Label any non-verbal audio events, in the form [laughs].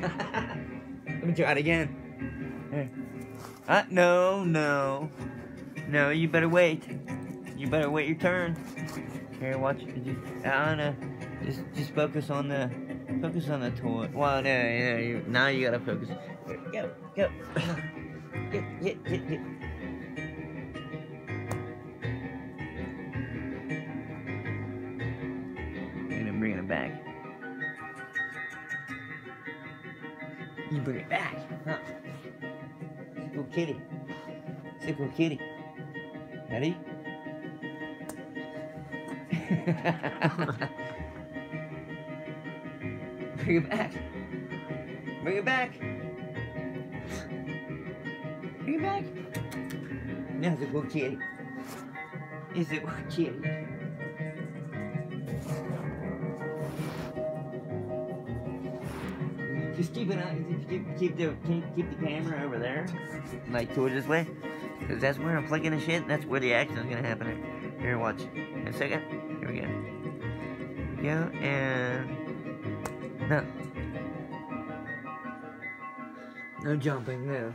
[laughs] Let me try it again. Uh, no, no. No, you better wait. You better wait your turn. Here, watch. Just, Anna, just, just focus on the, focus on the toy. Well, no, you, now you gotta focus. Here, go, go. Get, get, get, get. And then bring it back. You bring it back, huh? Sickle kitty. Sickle kitty. Ready? Bring it back. Bring it back. Bring it back. Now good kitty. Is it good kitty? Just keep on. Just keep, keep the keep, keep the camera over there, like towards this way, because that's where I'm plugging the shit. That's where the action is gonna happen. Here, watch. In a second. Here we go. Here we go and no, no jumping. No.